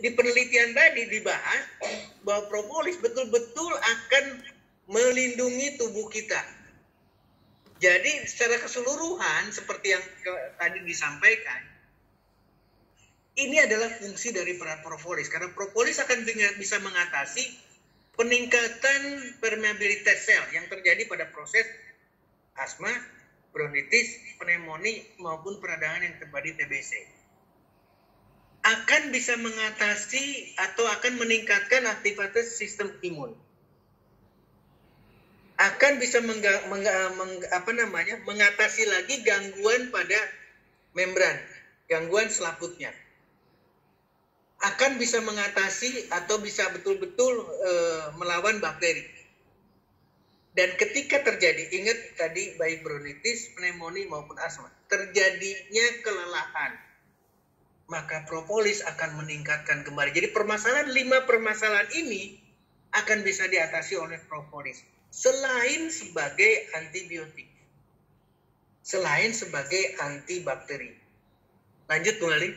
di penelitian tadi dibahas bahwa propolis betul-betul akan melindungi tubuh kita. Jadi secara keseluruhan seperti yang ke, tadi disampaikan, ini adalah fungsi dari peran propolis karena propolis akan bisa mengatasi peningkatan permeabilitas sel yang terjadi pada proses asma, bronkitis, pneumonia maupun peradangan yang terjadi TBC akan bisa mengatasi atau akan meningkatkan aktivitas sistem imun. Akan bisa mengga, mengga, meng, apa namanya, mengatasi lagi gangguan pada membran, gangguan selaputnya. Akan bisa mengatasi atau bisa betul-betul e, melawan bakteri. Dan ketika terjadi, ingat tadi baik bronkitis, pneumonia maupun asma, terjadinya kelelahan maka propolis akan meningkatkan kembali. Jadi permasalahan lima permasalahan ini akan bisa diatasi oleh propolis selain sebagai antibiotik, selain sebagai antibakteri. Lanjut, Bu Ali.